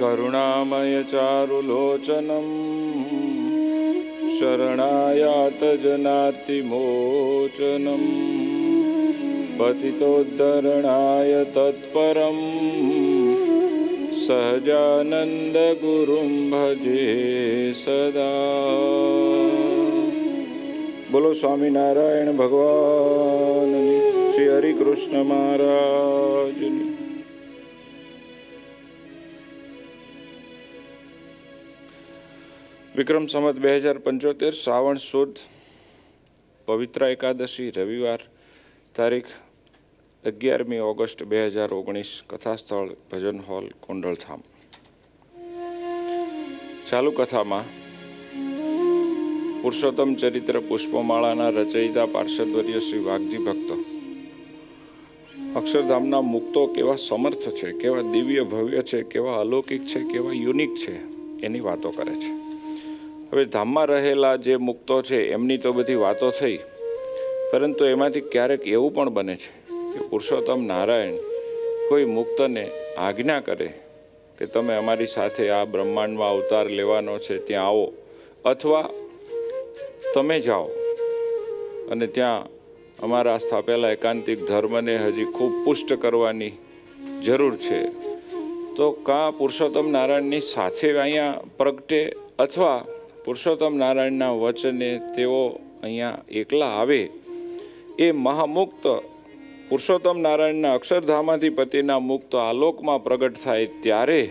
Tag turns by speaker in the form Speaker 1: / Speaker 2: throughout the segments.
Speaker 1: करुणामय चारुलोचनम् शरणायातजनार्तिमोचनम् पतितोद्धरणाय तत्परम् સહજાનંદગુરુમ ભજે સદા બોલો સ્વામિનારાયણ ભગવાનની શ્રી હરિકૃષ્ણ મહારાજની વિક્રમ સંવત બે હજાર પંચોતેર શ્રાવણ સુદ, પવિત્ર એકાદશી, રવિવાર તારીખ અગિયારમી ઓગસ્ટ બે હજાર ઓગણીસ, કથાસ્થળ, ભજન હોલ, કુંડળધામ. ચાલુ કથામાં, પુરુષોત્તમ ચરિત્ર પુષ્પમાળાના રચયિતા પાર્ષદવર્ય શ્રી વાઘજી ભક્ત. અક્ષરધામના મુક્તો કેવા સમર્થ છે, કેવા દિવ્ય ભવ્ય છે, કેવા અલૌકિક છે, કેવા યુનિક છે એની વાતો કરે છે. હવે ધામમાં રહેલા જે મુક્તો છે, એમની તો બધી વાતો થઈ. પરંતુ એમાંથી ક્યારેક એવું પણ બને છે કે પુરુષોત્તમ નારાયણ કોઈ મુક્તને આજ્ઞા કરે કે તમે અમારી સાથે આ બ્રહ્માંડમાં અવતાર લેવાનો છે, ત્યાં આવો. અથવા તમે જાઓ. અને ત્યાં અમારા સ્થાપેલા એકાંતિક ધર્મને હજી ખૂબ પુષ્ટ કરવાની જરૂર છે. તો કાં પુરુષોત્તમ નારાયણની સાથે અહીંયા પ્રગટે અથવા પુરુષોત્તમ નારાયણના વચને તેઓ અહીંયા એકલા આવે, એ મહામુક્ત પુરુષોત્તમ નારાયણના અક્ષરધામાથી પતિના મુક્ત આલોકમાં પ્રગટ થાય ત્યારે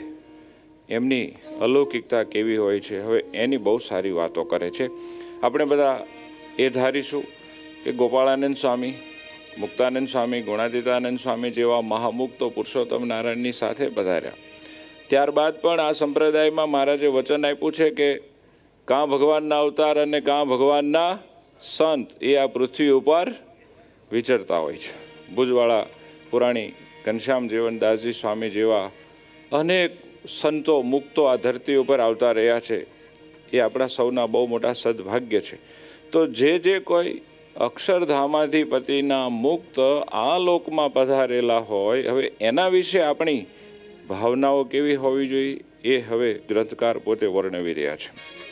Speaker 1: એમની અલૌકિકતા કેવી હોય છે. હવે એની બહુ સારી વાતો કરે છે. આપણે બધા એ ધારીશું કે ગોપાળાનંદ સ્વામી, મુક્તાનંદ સ્વામી, ગુણાતીતાનંદ સ્વામી જેવા મહામુક્તો પુરુષોત્તમ નારાયણની સાથે પધાર્યા. ત્યારબાદ પણ આ સંપ્રદાયમાં મહારાજે વચન આપ્યું છે કે કાં ભગવાનના અવતાર અને કાં ભગવાનના સંત એ આ પૃથ્વી ઉપર વિચરતા હોય છે. ભુજવાળા પુરાણી ઘનશ્યામ જીવનદાસજી સ્વામી જેવા અનેક સંતો મુક્તો આ ધરતી ઉપર આવતા રહ્યા છે. એ આપણા સૌના બહુ મોટા સદભાગ્ય છે. તો જે જે કોઈ અક્ષરધામાથી પતિના મુક્ત આ લોકમાં પધારેલા હોય, હવે એના વિશે આપણી ભાવનાઓ કેવી હોવી જોઈએ એ હવે ગ્રંથકાર પોતે વર્ણવી રહ્યા છે.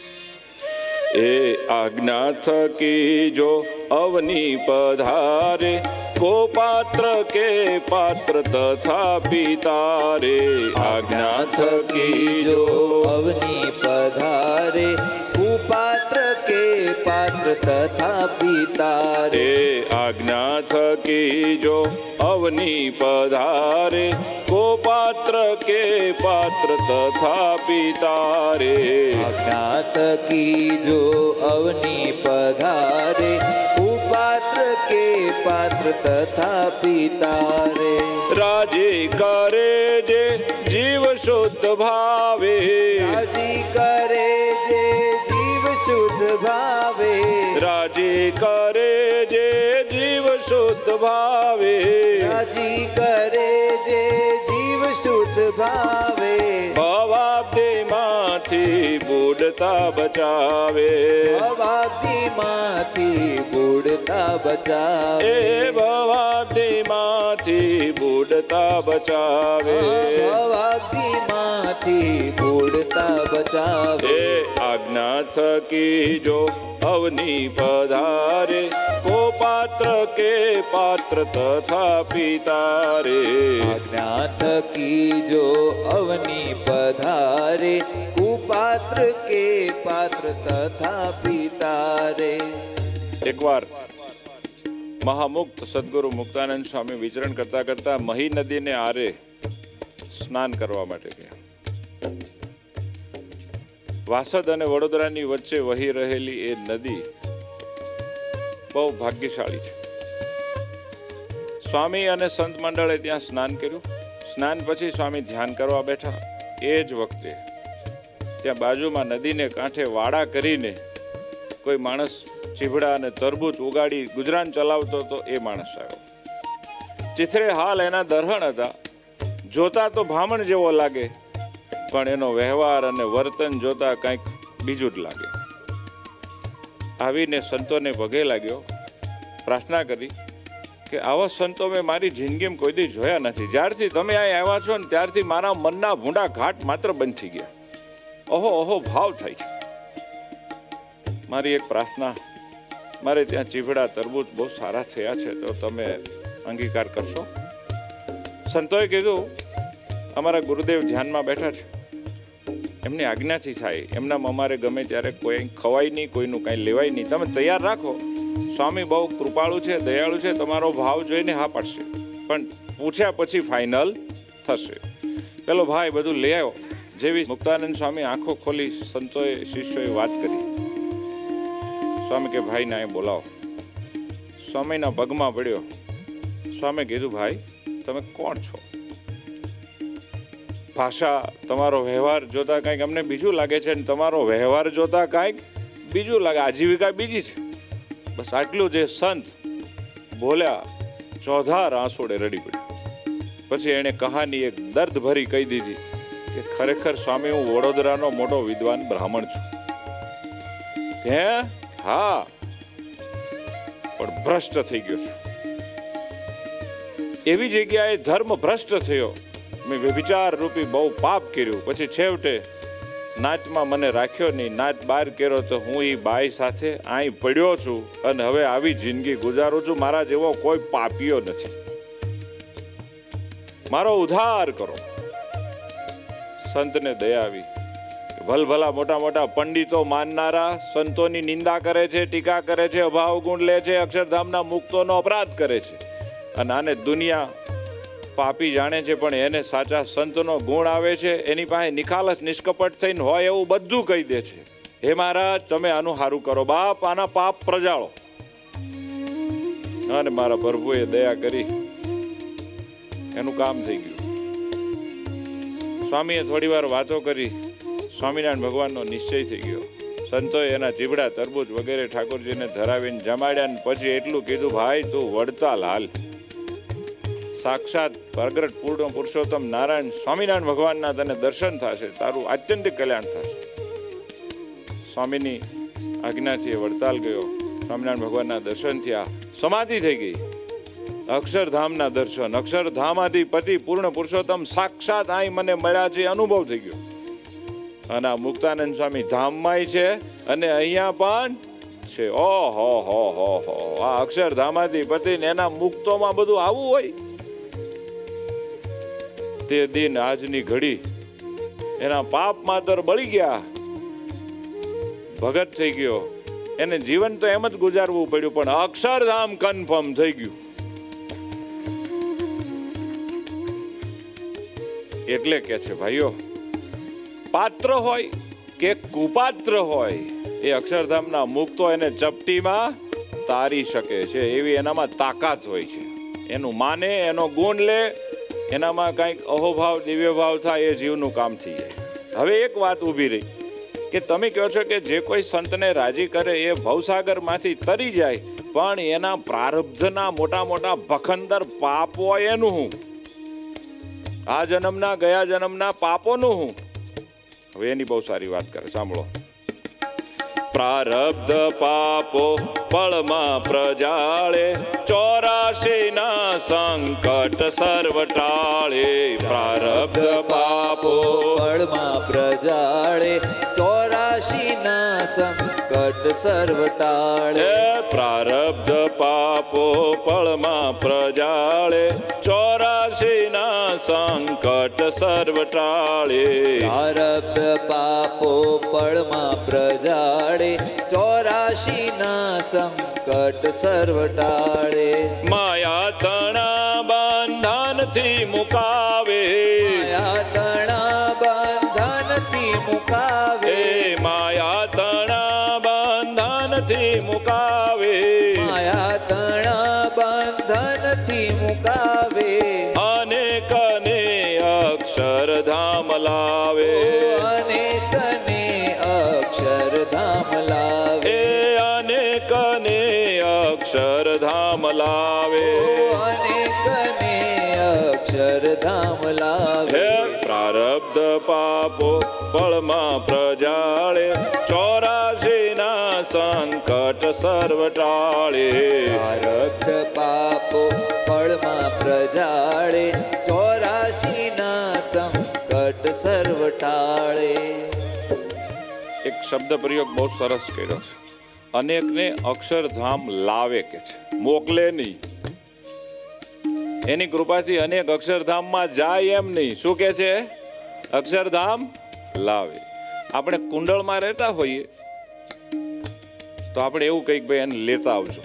Speaker 1: એ આજ્ઞા થકી જો અવની પધારે, કો પાત્ર કે પાત્ર તથા પિતારે? આજ્ઞા થકી જો
Speaker 2: અવની પધારે કુપાત્ર કે પાત્ર તથા પિતારે
Speaker 1: રે આજ્ઞા થકી જો અવની પધારે કો પાત્ર કે પાત્ર તથા પિતારે
Speaker 2: જ્ઞાત કી જો અવની પધારે કુપાત્ર કે પાત્ર તથા પિતારે
Speaker 1: રાજે કરે જે જીવ શુદ્ધ ભાવે
Speaker 2: રાજી ભાવે.
Speaker 1: રાજી કરે જે જીવ શુદ્ધ ભાવે. ભવાબ્દીમાંથી બુડતા બચાવે.
Speaker 2: અવાદીમાંથી બુડતા બચાવે.
Speaker 1: એ માંથી બુડતા બચાવે.
Speaker 2: ભવાદીમાંથી બુડતા બચાવે.
Speaker 1: આજ્ઞા થકી જો અવની પધારે કો પાત્ર કે પાત્ર તથા પિતારે.
Speaker 2: આજ્ઞા થકી જો અવની પધારે કુપાત્ર કે પાત્ર તથા પિતારે.
Speaker 1: એકવાર મહામુક્ત સદગુરુ મુક્તાનંદ સ્વામી વિચરણ કરતા કરતા મહી નદીને આરે સ્નાન કરવા માટે ગયા. વાસદ અને વડોદરાની વચ્ચે વહી રહેલી એ નદી બહુ ભાગ્યશાળી છે. સ્વામી અને સંત મંડળે ત્યાં સ્નાન કર્યું. સ્નાન પછી સ્વામી ધ્યાન કરવા બેઠા. એ જ વખતે ત્યાં બાજુમાં નદીને કાંઠે વાડા કરીને કોઈ માણસ ચીભડા અને તરબૂચ ઉગાડી ગુજરાન ચલાવતો હતો એ માણસ આવ્યો. ચિથરે હાલ એના દરહણ હતા. જોતા તો ભામણ જેવો લાગે, પણ એનો વ્યવહાર અને વર્તન જોતા કંઈક બીજું જ લાગે. આવીને સંતોને પગે લાગ્યો, પ્રાર્થના કરી કે આવા સંતો મેં મારી જિંદગીમાં કોઈ દી જોયા નથી. જ્યારથી તમે અહીં આવ્યા છો ને ત્યારથી મારા મનના ભૂંડા ઘાટ માત્ર બંધ થઈ ગયા. ઓહો ઓહો, ભાવ થાય. છે મારી એક પ્રાર્થના મારે ત્યાં ચીભડા તરબૂચ બહુ સારા થયા છે, તો તમે અંગીકાર કરશો? સંતોએ કીધું, અમારા ગુરુદેવ ધ્યાનમાં બેઠા છે. એમની આજ્ઞાથી થાય. એમનામાં અમારે ગમે ત્યારે કોઈ ખવાય નહીં, કોઈનું કાંઈ લેવાય નહીં. તમે તૈયાર રાખો. સ્વામી બહુ કૃપાળુ છે, દયાળુ છે. તમારો ભાવ જોઈને હા પાડશે. પણ પૂછ્યા પછી ફાઇનલ થશે. પેલો ભાઈ બધું લઈ આવ્યો. જેવી મુક્તાનંદ સ્વામી આંખો ખોલી સંતોએ શિષ્યોએ વાત કરી. સ્વામી કે ભાઈને અહીં બોલાવો. સ્વામીના પગમાં પડ્યો. સ્વામી કીધું, ભાઈ, તમે કોણ છો? ભાષા તમારો વ્યવહાર જોતા કંઈક અમને બીજું લાગે છે અને તમારો વ્યવહાર જોતા કંઈક બીજું લાગે. આજીવિકા બીજી છે. બસ આટલું જે સંત બોલ્યા, ચોધાર આંસુડે રડી પડ્યો. પછી એણે કહાની એક દર્દ ભરી કહી દીધી કે ખરેખર સ્વામી, હું વડોદરાનો મોટો વિદ્વાન બ્રાહ્મણ છું. હે? હા. પણ ભ્રષ્ટ થઈ ગયો છું. એવી જગ્યાએ ધર્મ ભ્રષ્ટ થયો. મેં વિચાર રૂપી બહુ પાપ કર્યું. પછી છેવટે નાચમાં મને રાખ્યો નહીં. નાચ બહાર કર્યો તો હું એ બાઈ સાથે અહીં પડ્યો છું અને હવે આવી જિંદગી ગુજારું છું. મારા જેવો કોઈ પાપીઓ નથી. મારો ઉદ્ધાર કરો. સંતને દયા આવી. ભલભલા મોટા મોટા પંડિતો માનનારા, સંતોની નિંદા કરે છે, ટીકા કરે છે, અભાવ ગુણ લે છે, અક્ષરધામના મુક્તોનો અપરાધ કરે છે. અને આને દુનિયા પાપી જાણે છે, પણ એને સાચા સંતનો ગુણ આવે છે, એની પાસે નિખાલસ, નિષ્કપટ થઈને હોય એવું બધું કહી દે છે. હે મહારાજ, તમે આનું સારું કરો. બાપ, આના પાપ પ્રજાળો. અને મારા પ્રભુએ દયા કરી. એનું કામ થઈ ગયું. સ્વામીએ થોડી વાર વાતો કરી. સ્વામિનારાયણ ભગવાનનો નિશ્ચય થઈ ગયો. સંતોએ એના જીબડા તરબૂચ વગેરે ઠાકોરજીને ધરાવીને જમાડ્યા પછી એટલું કીધું, ભાઈ, તું વડતાલ હાલ. સાક્ષાત પ્રગટ પૂર્ણ પુરુષોત્તમ નારાયણ સ્વામિનારાયણ ભગવાનના તને દર્શન થશે, તારું આત્યંતિક કલ્યાણ થશે. સ્વામીની આજ્ઞાથી વડતાલ ગયો. સ્વામિનારાયણ ભગવાનના દર્શન થયા. સમાધિ થઈ ગઈ. અક્ષરધામના દર્શન અક્ષરધામાથી પતિ પૂર્ણ પુરુષોત્તમ, સાક્ષાત અહીં મને મળ્યા છે અનુભવ થઈ ગયો. અને આ મુક્તાનંદ સ્વામી ધામમાંય છે અને અહીંયા પણ છે. ઓહો હો હો હો આ અક્ષરધામાથી પતિને એના મુક્તોમાં બધું આવું હોય. તે દિન આજની ઘડી એના પાપ માતર બળી ગયા. ભગત થઈ ગયો. એને જીવન તો એમ જ ગુજારવું પડ્યું, પણ અક્ષરધામ કન્ફર્મ થઈ ગયું. એટલે કે છે, ભાઈઓ પાત્ર હોય કે કુપાત્ર હોય, એ અક્ષરધામના મુક્તો એને ચપટીમાં તારી શકે છે. એવી એનામાં તાકાત હોય છે. એનું માને, એનો ગુણ લે, એનામાં કંઈક અહોભાવ, દિવ્યભાવ થાય, એ જીવનું કામ થઈ જાય. હવે એક વાત ઊભી રહી કે તમે કહો છો કે જે કોઈ સંતને રાજી કરે એ ભવસાગરમાંથી તરી જાય, પણ એના પ્રારબ્ધના મોટા મોટા ભખંદર પાપો એનું હું. આ જન્મના, ગયા જન્મના પાપોનું હું. હવે એની બહુ સારી વાત કરે. સાંભળો. પ્રારબ્ધ પાપો પળમાં પ્રજાળે ચોરાશી ના સંકટ સર્વ ટાળે પ્રારબ્ધ પાપો
Speaker 2: પળમાં પ્રજાળે ચોરાશી ના સંકટ સર્વ ટાળે
Speaker 1: પ્રારબ્ધ પાપો પળમાં પ્રજાળે ચોરાશી ના સંકટ સર્વ ટાળે
Speaker 2: પ્રારબ્ધ પાપો પળમાં પ્રજાળે ચોરાશી ના સંકટ સર્વ ટાળે
Speaker 1: માયા તણા બંધનથી મુકાવે. સંકટ સર્વ ટાળે
Speaker 2: પ્રારબ્ધ પાપો ફળમાં પ્રજાળે ચોરાશી ના સંકટ સર્વ ટાળે
Speaker 1: એક શબ્દ પ્રયોગ બહુ સરસ કર્યો છે. અનેકને અક્ષરધામ લાવે કે છે. મોકલે નહીં. એની કૃપાથી અનેક અક્ષરધામમાં જાય એમ નહીં. શું કે છે? અક્ષરધામ લાવે. આપણે કુંડળમાં રહેતા હોઈએ તો આપણે એવું કંઈક ભાઈ એને લેતા આવજો.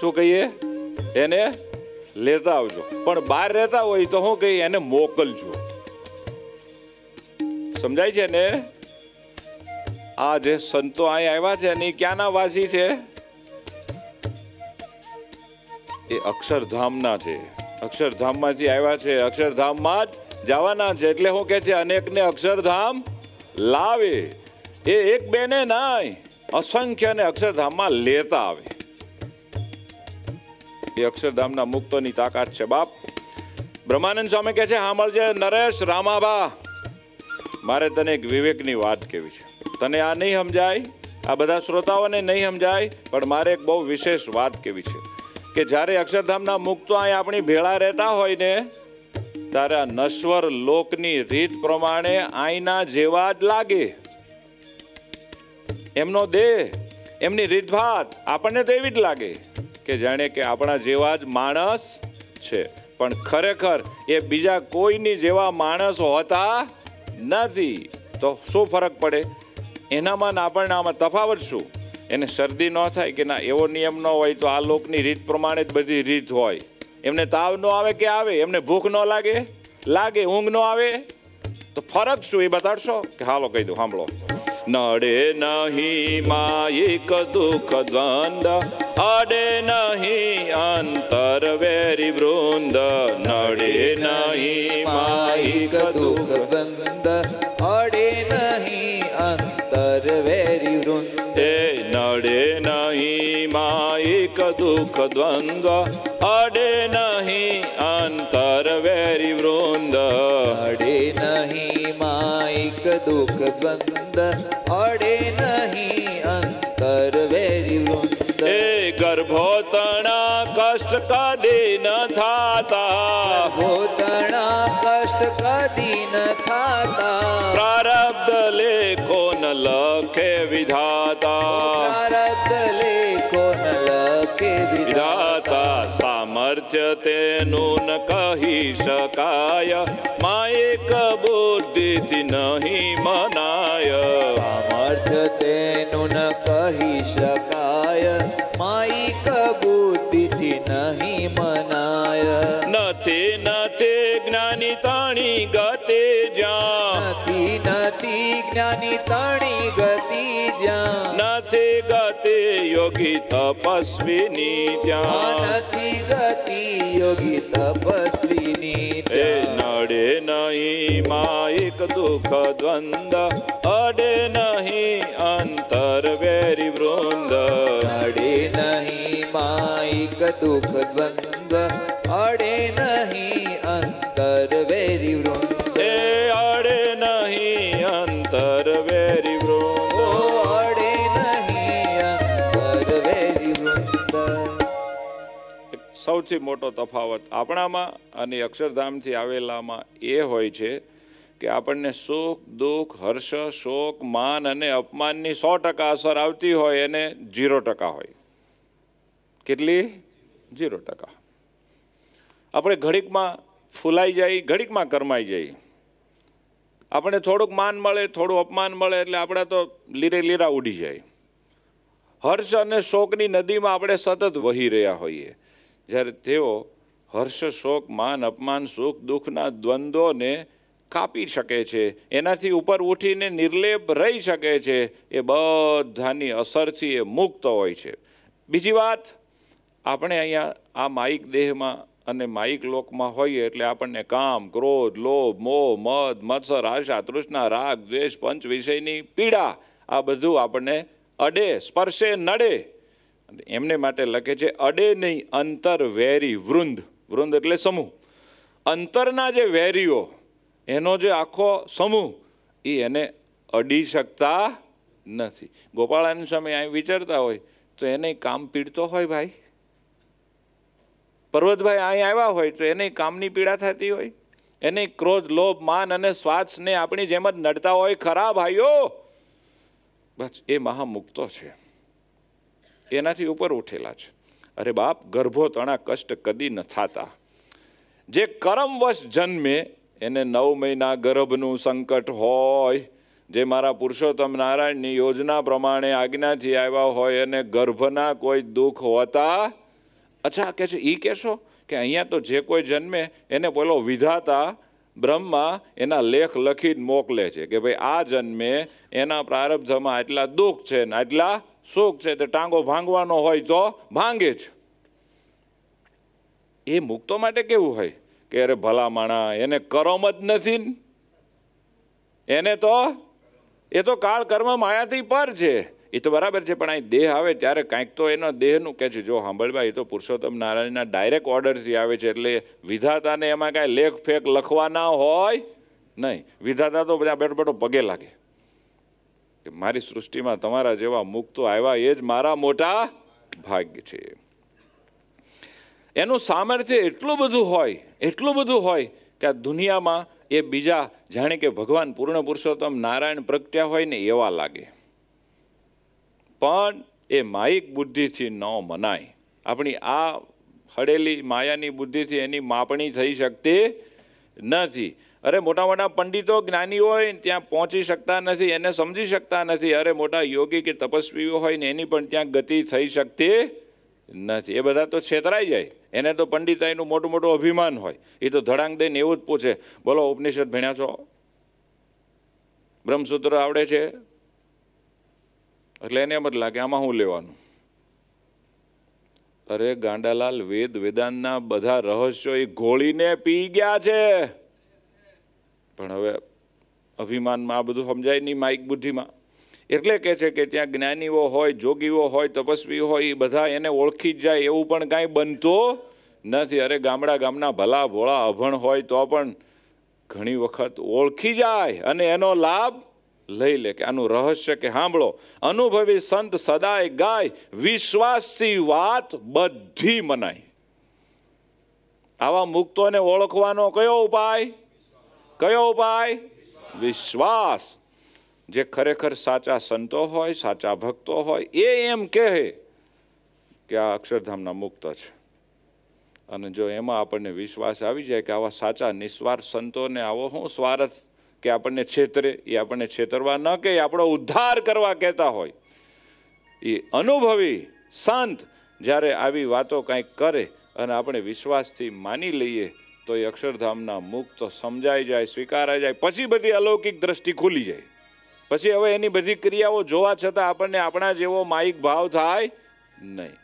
Speaker 1: શું કહીએ? એને લેતા આવજો. પણ બહાર રહેતા હોય તો શું કહીએ? એને મોકલજો. સમજાય છે ને? આ જે સંતો અહીં આવ્યા છે ને ઈ ક્યાંના વાસી છે? એ અક્ષરધામના છે. અક્ષરધામમાંથી આવ્યા છે, અક્ષરધામમાં જ જવાના છે. એટલે હું કે છે? અનેકને અક્ષરધામ લાવે. એ એક બેને નાય. અસંખ્યને અક્ષરધામમાં લેતા આવે. એ અક્ષરધામના મુક્તોની તાકાત છે બાપ. બ્રહ્માનંદ સ્વામી કહે છે સાંભળજે નરેશ, રામાબા. મારે તને એક વિવેકની વાત કહેવી છે. તને આ નહીં સમજાય, આ બધા શ્રોતાઓને નહીં સમજાય, પણ મારે એક બહુ વિશેષ વાત કહેવી છે. કે જ્યારે અક્ષરધામના મુક્તો અહીં આપણી ભેળા રહેતા હોય ને, ત્યારે આ નશ્વર લોકની રીત પ્રમાણે આઈના જેવા જ લાગે. એમનો દેહ, એમની રીતભાત આપણને તો એવી જ લાગે કે જાણે કે આપણા જેવા જ માણસ છે. પણ ખરેખર એ બીજા કોઈની જેવા માણસ હોતા નથી. તો શું ફરક પડે? એનામાં આપણને આમાં તફાવત શું? એને શરદી ન થાય કે ના, એવો નિયમ ન હોય તો આ લોકની રીત પ્રમાણે જ બધી રીત હોય. એમને તાવ ન આવે કે આવે? એમને ભૂખ ન લાગે? લાગે, ઊંઘ ન આવે? તો ફરક શું? એ બતાડશો? કે હાલો કહી દઉં, સાંભળો. નડે નહીં માયિક દુઃખ દ્વંદ અડે નહીં અંતર વેરી વૃંદ. નડે નહીં માયિક દુઃખ
Speaker 2: દ્વંદ અડે નહીં અંતર વેરી વૃંદ.
Speaker 1: નડે નહીં માયિક દુઃખ દ્વંદ અડે નહીં કષ્ટ કદી ન થાતા
Speaker 2: ભૂતણા કષ્ટ કદી ન ખાતા
Speaker 1: પ્રારબ્ધ લેખો ન લખે વિધાતા
Speaker 2: પ્રારબ્ધ લેખો ન લખે
Speaker 1: વિધાતા સામર્થ્ય તેનું ન કહી શકાય માયક બુદ્ધિથી નહીં મનાય
Speaker 2: સામર્થ્ય તેનું ન કહી શકાય માઈક
Speaker 1: જ્ઞાની તણી ગતિ જ્યાં.
Speaker 2: નથી ગતિ
Speaker 1: યોગી તપસ્વીની ત્યાં.
Speaker 2: નથી ગતિ યોગી તપસ્વીની ત્યાં.
Speaker 1: નડે નહીં માયિક દુઃખ દ્વંદ અડે નહીં અંતર વેરી વૃંદ.
Speaker 2: અડે નહીં માઈક દુઃખ દ્વંદ અડે
Speaker 1: સૌથી મોટો તફાવત આપણામાં અને અક્ષરધામથી આવેલામાં એ હોય છે કે આપણને સુખ, દુઃખ, હર્ષ, શોક, માન અને અપમાનની સો ટકા અસર આવતી હોય એને જીરો ટકા હોય. કેટલી? જીરો ટકા. આપણે ઘડીકમાં ફૂલાઈ જાય, ઘડીકમાં કરમાઈ જાય. આપણે થોડુંક માન મળે, થોડું અપમાન મળે એટલે આપણા તો લીરે લીરા ઉડી જાય. હર્ષ અને શોકની નદીમાં આપણે સતત વહી રહ્યા હોઈએ. જ્યારે તેઓ હર્ષ, શોક, માન, અપમાન, સુખ, દુઃખના દ્વંદ્વોને કાપી શકે છે, એનાથી ઉપર ઉઠીને નિર્લેપ રહી શકે છે, એ બધાની અસરથી એ મુક્ત હોય છે. બીજી વાત, આપણે અહીંયા આ માઇક દેહમાં અને માઇક લોકમાં હોઈએ એટલે આપણને કામ, ક્રોધ, લોભ, મોહ, મદ, મત્સર, આશા, તૃષ્ણા, રાગ, દ્વેષ, પંચ વિષયની પીડા આ બધું આપણને અડે, સ્પર્શે, નડે. એમને માટે લખે છે, અડે નહીં, અંતર વેરી વૃંદ. વૃંદ એટલે સમૂહ. અંતરના જે વેરીઓ, એનો જે આખો સમૂહ એ એને અડી શકતા નથી. ગોપાળાની સામે અહીં વિચારતા હોય, તો એને કામ પીડતો હોય ભાઈ? પર્વતભાઈ અહીં આવ્યા હોય, તો એને કામની પીડા થતી હોય? એને ક્રોધ, લોભ, માન અને સ્વાસ્થ્યને આપણી જેમ જ નડતા હોય ખરા ભાઈઓ? બસ, એ મહામુક્તો છે. એનાથી ઉપર ઉઠેલા છે. અરે બાપ ગર્ભો તણા કષ્ટ કદી ન થાતા. જે કરમવશ જન્મે, એને નવ મહિના ગર્ભનું સંકટ હોય, જે મારા પુરુષોત્તમ નારાયણની યોજના પ્રમાણે આજ્ઞાથી આવ્યા હોય અને ગર્ભના કોઈ દુઃખ હોતા? અચ્છા કે છે એ કહેશો કે અહીંયા તો જે કોઈ જન્મે, એને પેલો વિધાતા બ્રહ્મા એના લેખ લખીને મોકલે છે કે ભાઈ આ જન્મે, એના પ્રારબ્ધમાં આટલા દુઃખ છે ને આટલા સુખ છે તો ટાંગો ભાંગવાનો હોય તો ભાંગે જ. એ મુક્તો માટે કેવું હોય? કે અરે ભલા માણા એને કરમ જ નથી એને તો, એ તો કાળ કર્મ માયાથી પર છે. એ તો બરાબર છે, પણ અહીં દેહ આવે ત્યારે કાંઈક તો એનો દેહનું કે છે, જો સાંભળવા એ તો પુરુષોત્તમ નારાયણના ડાયરેક્ટ ઓર્ડરથી આવે છે, એટલે વિધાતાને એમાં કાંઈ લેખ ફેક લખવાના હોય. નહીં, વિધાતા તો બધા બેઠો બેઠો પગે લાગે. કે મારી સૃષ્ટિમાં તમારા જેવા મુક્તો આવ્યા એ જ મારા મોટા ભાગ્ય છે. એનું સામર્થ્ય એટલું બધું હોય, એટલું બધું હોય કે આ દુનિયામાં એ બીજા જાણે કે ભગવાન પૂર્ણ પુરુષોત્તમ નારાયણ પ્રગટ્યા હોય ને એવા લાગે. પણ એ માયિક બુદ્ધિથી ન મનાય. આપણી આ હડેલી માયાની બુદ્ધિથી એની માપણી થઈ શકતી નથી. અરે મોટા મોટા પંડિતો, જ્ઞાની હોય, ત્યાં પહોંચી શકતા નથી, એને સમજી શકતા નથી. અરે મોટા યોગી કે તપસ્વીઓ હોય ને એની પણ ત્યાં ગતિ થઈ શકતી નથી. એ બધા તો છેતરાઈ જાય. એને તો પંડિતાઈનું મોટું મોટું અભિમાન હોય. એ તો ધડાંગ દઈને એવું જ પૂછે, બોલો, ઉપનિષદ ભણ્યા છો? બ્રહ્મસૂત્ર આવડે છે? એટલે એને એમ જ લાગે, આમાં શું લેવાનું? અરે ગાંડાલાલ, વેદ વેદાંતના બધા રહસ્યો એ ઘોળીને પી ગયા છે. પણ હવે અભિમાનમાં આ બધું સમજાય નહીં માઇક બુદ્ધિમાં. એટલે કે છે કે ત્યાં જ્ઞાનીઓ હોય, જોગીઓ હોય, તપસ્વી હોય, એ બધા એને ઓળખી જ જાય એવું પણ કાંઈ બનતું નથી. અરે ગામડા ગામના ભલા ભોળા અભણ હોય તો પણ ઘણી વખત ઓળખી જાય અને એનો લાભ લઈ લે કે આનું રહસ્ય કે સાંભળો. અનુભવી સંત સદાય ગાય, વિશ્વાસથી વાત બધી મનાય. આવા મુક્તોને ઓળખવાનો કયો ઉપાય? કયો ઉપાય? વિશ્વાસ. જે ખરેખર સાચા સંતો હોય, સાચા ભક્તો હોય, એ એમ કહે કે આ અક્ષરધામના મુક્ત છે. અને જો એમાં આપણને વિશ્વાસ આવી જાય કે આવા સાચા નિસ્વાર્થ સંતોને આવો હું સ્વાર્થ કે આપણને છેતરે, એ આપણને છેતરવા ન કે આપણો ઉદ્ધાર કરવા કહેતા હોય, એ અનુભવી સંત જ્યારે આવી વાતો કંઈક કરે અને આપણે વિશ્વાસથી માની લઈએ તો એ અક્ષરધામના મુક્ત સમજાઈ જાય, સ્વીકારાઈ જાય, પછી બધી અલૌકિક દ્રષ્ટિ ખુલી જાય. પછી હવે એની બધી ક્રિયાઓ જોવા છતાં આપણને આપણા જેવો માઇક ભાવ થાય નહીં.